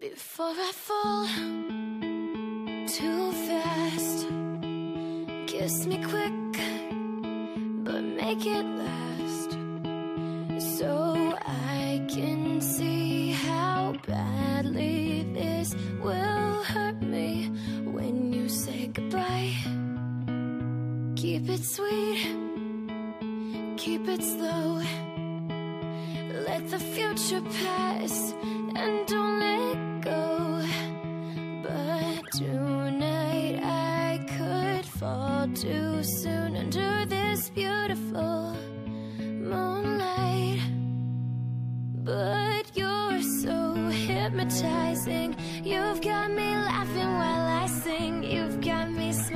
Before I fall too fast, kiss me quick, but make it last. So I can see how badly this will hurt me when you say goodbye. Keep it sweet, keep it slow. Let the future pass and don't let too soon under this beautiful moonlight. But you're so hypnotizing. You've got me.